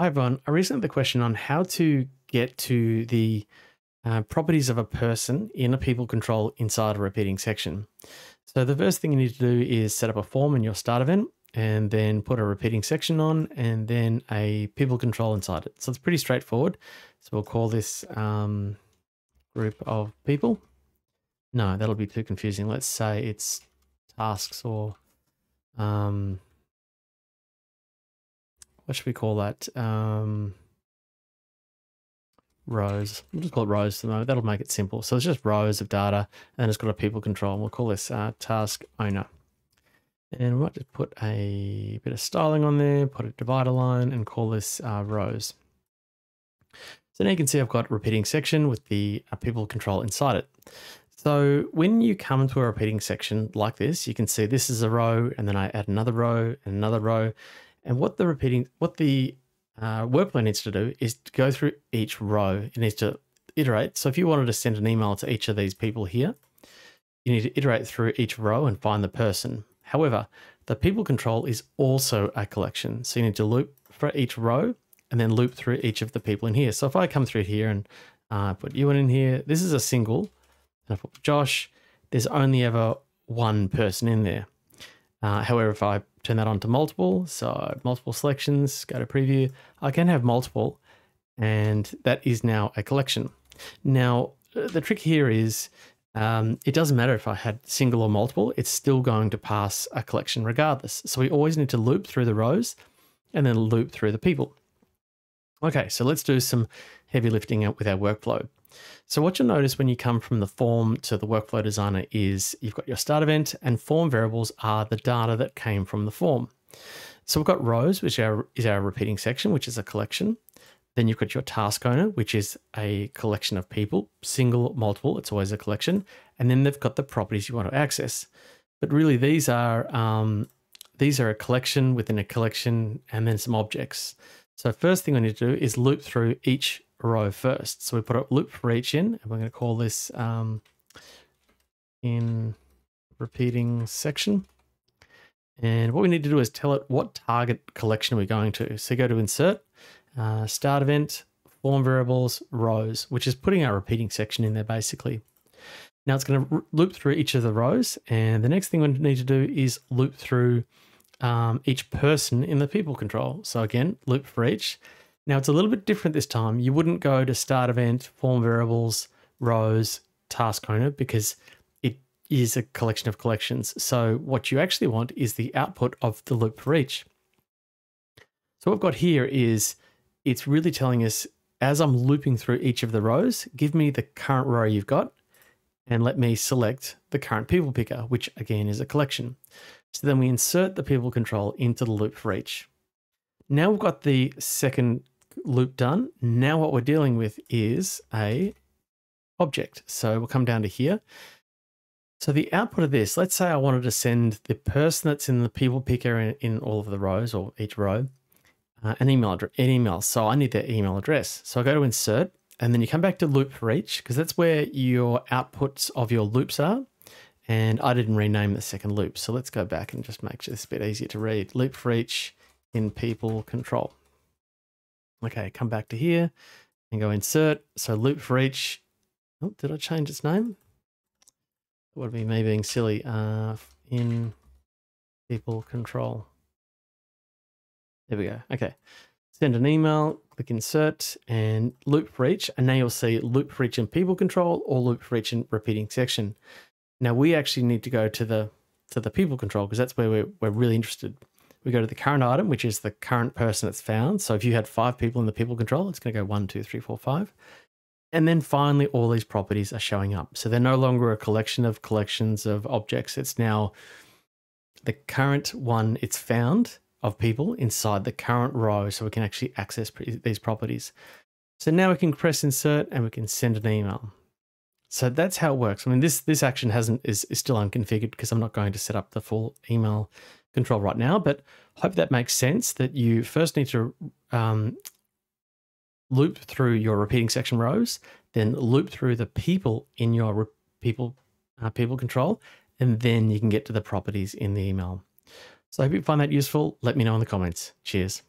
Hi everyone. I recently had the question on how to get to the uh, properties of a person in a people control inside a repeating section. So the first thing you need to do is set up a form in your start event and then put a repeating section on and then a people control inside it. So it's pretty straightforward. So we'll call this um, group of people. No, that'll be too confusing. Let's say it's tasks or um, what should we call that? Um, rows. We'll just call it rows for the moment. That'll make it simple. So it's just rows of data and it's got a people control. We'll call this uh, task owner. And we might just put a bit of styling on there, put a divider line and call this uh, rows. So now you can see I've got repeating section with the uh, people control inside it. So when you come to a repeating section like this, you can see this is a row and then I add another row and another row and what the repeating, what the uh, workflow needs to do is to go through each row. It needs to iterate. So if you wanted to send an email to each of these people here, you need to iterate through each row and find the person. However, the people control is also a collection. So you need to loop for each row and then loop through each of the people in here. So if I come through here and uh, put you in here, this is a single, and I put Josh, there's only ever one person in there. Uh, however, if I turn that on to multiple, so multiple selections, go to preview, I can have multiple, and that is now a collection. Now, the trick here is um, it doesn't matter if I had single or multiple, it's still going to pass a collection regardless. So we always need to loop through the rows and then loop through the people. Okay, so let's do some heavy lifting with our workflow. So what you'll notice when you come from the form to the workflow designer is you've got your start event and form variables are the data that came from the form. So we've got rows, which is our repeating section, which is a collection. Then you've got your task owner, which is a collection of people, single, multiple, it's always a collection. And then they've got the properties you want to access. But really these are, um, these are a collection within a collection and then some objects. So first thing we need to do is loop through each row first. So we put a loop for each in, and we're going to call this um, in repeating section. And what we need to do is tell it what target collection we're going to. So go to insert, uh, start event, form variables, rows, which is putting our repeating section in there basically. Now it's going to loop through each of the rows. And the next thing we need to do is loop through um, each person in the people control. So again, loop for each. Now it's a little bit different this time. You wouldn't go to start event, form variables, rows, task owner because it is a collection of collections. So what you actually want is the output of the loop for each. So what we've got here is it's really telling us as I'm looping through each of the rows, give me the current row you've got and let me select the current people picker, which again is a collection. So then we insert the people control into the loop for each. Now we've got the second loop done. Now what we're dealing with is a object. So we'll come down to here. So the output of this, let's say I wanted to send the person that's in the people picker in, in all of the rows or each row, uh, an email address, an email. So I need their email address. So I go to insert and then you come back to loop for each because that's where your outputs of your loops are. And I didn't rename the second loop. So let's go back and just make this a bit easier to read. Loop for each in people control. Okay, come back to here and go insert. So loop for each. Oh, did I change its name? It would be me being silly. Uh, in people control. There we go. Okay. Send an email, click insert and loop for each. And now you'll see loop for each in people control or loop for each in repeating section. Now we actually need to go to the to the people control because that's where we're, we're really interested we go to the current item, which is the current person that's found. So if you had five people in the people control, it's going to go one, two, three, four, five. And then finally, all these properties are showing up. So they're no longer a collection of collections of objects. It's now the current one it's found of people inside the current row. So we can actually access these properties. So now we can press insert and we can send an email. So that's how it works. I mean, this this action hasn't is, is still unconfigured because I'm not going to set up the full email control right now, but hope that makes sense that you first need to um, loop through your repeating section rows, then loop through the people in your people uh, people control, and then you can get to the properties in the email. So I hope you find that useful. Let me know in the comments. Cheers.